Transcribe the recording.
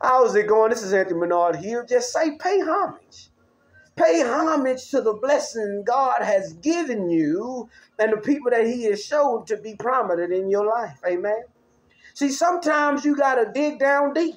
How's it going? This is Anthony Menard here. Just say pay homage. Pay homage to the blessing God has given you and the people that He has shown to be prominent in your life. Amen. See, sometimes you got to dig down deep.